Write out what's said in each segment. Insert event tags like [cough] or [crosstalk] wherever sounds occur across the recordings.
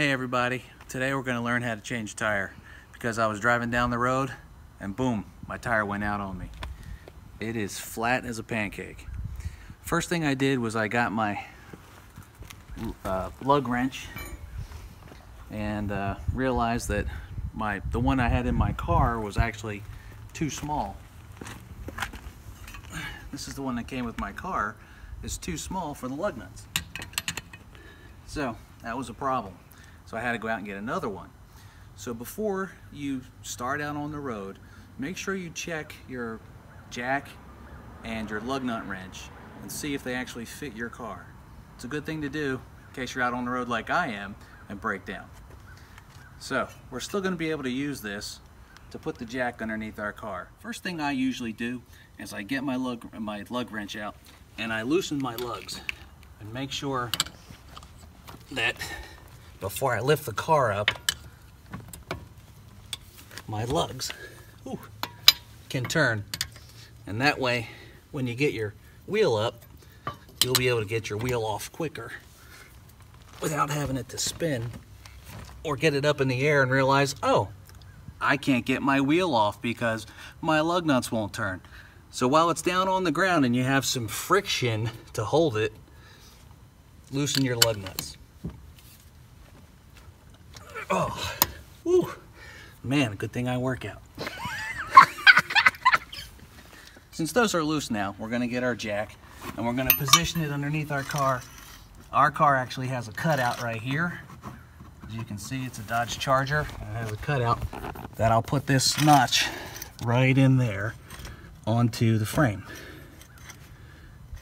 Hey everybody, today we're going to learn how to change a tire because I was driving down the road and boom, my tire went out on me. It is flat as a pancake. First thing I did was I got my uh, lug wrench and uh, realized that my the one I had in my car was actually too small. This is the one that came with my car. It's too small for the lug nuts. So that was a problem. So I had to go out and get another one. So before you start out on the road, make sure you check your jack and your lug nut wrench and see if they actually fit your car. It's a good thing to do in case you're out on the road like I am and break down. So we're still going to be able to use this to put the jack underneath our car. First thing I usually do is I get my lug, my lug wrench out and I loosen my lugs and make sure that before I lift the car up, my lugs ooh, can turn. And that way, when you get your wheel up, you'll be able to get your wheel off quicker without having it to spin or get it up in the air and realize, oh, I can't get my wheel off because my lug nuts won't turn. So while it's down on the ground and you have some friction to hold it, loosen your lug nuts. Oh, whew. Man, good thing I work out. [laughs] Since those are loose now, we're gonna get our jack and we're gonna position it underneath our car. Our car actually has a cutout right here. As you can see, it's a Dodge Charger. It has a cutout that I'll put this notch right in there onto the frame.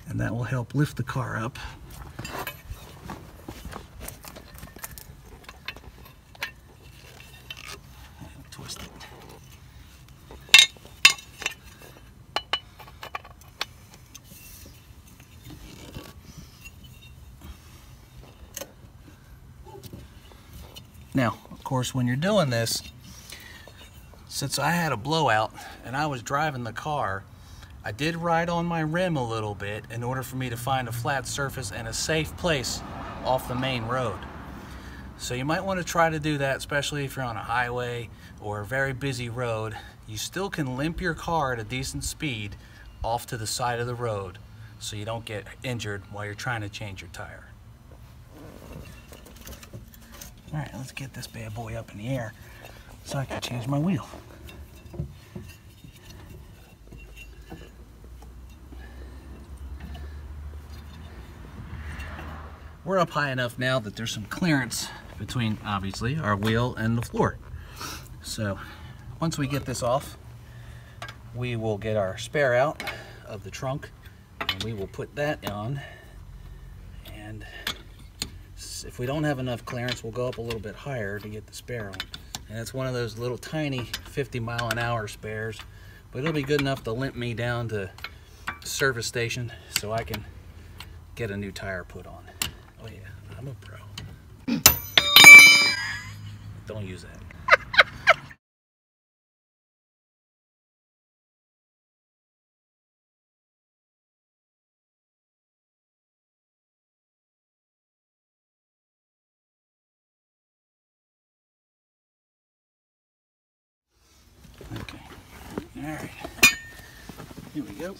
And that will help lift the car up twist it. Now, of course, when you're doing this, since I had a blowout and I was driving the car, I did ride on my rim a little bit in order for me to find a flat surface and a safe place off the main road. So you might want to try to do that, especially if you're on a highway or a very busy road. You still can limp your car at a decent speed off to the side of the road so you don't get injured while you're trying to change your tire. All right, let's get this bad boy up in the air so I can change my wheel. We're up high enough now that there's some clearance between, obviously, our wheel and the floor. So once we get this off, we will get our spare out of the trunk and we will put that on. And if we don't have enough clearance, we'll go up a little bit higher to get the spare on. And it's one of those little tiny 50 mile an hour spares, but it'll be good enough to limp me down to service station so I can get a new tire put on. Oh yeah, I'm a pro. Don't use that. All right. Here we go.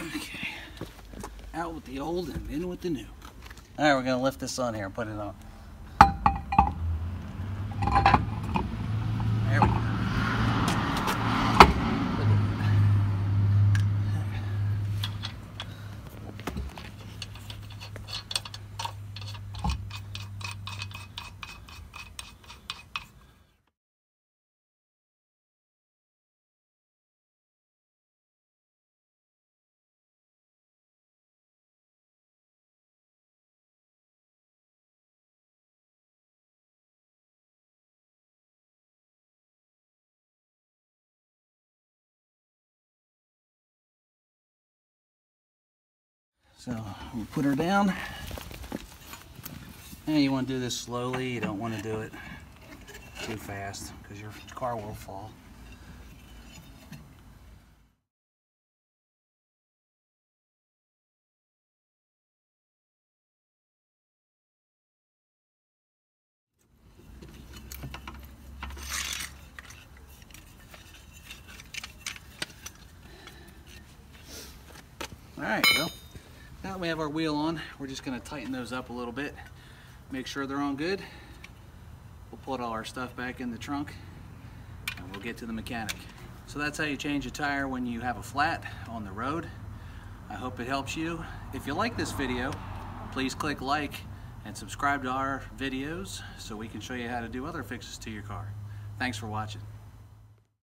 Okay. Out with the old and in with the new. All right, we're gonna lift this on here and put it on. So we'll put her down. And you want to do this slowly. You don't want to do it too fast because your car will fall. All right, well, we have our wheel on, we're just gonna tighten those up a little bit, make sure they're on good. We'll put all our stuff back in the trunk and we'll get to the mechanic. So that's how you change a tire when you have a flat on the road. I hope it helps you. If you like this video, please click like and subscribe to our videos so we can show you how to do other fixes to your car. Thanks for watching.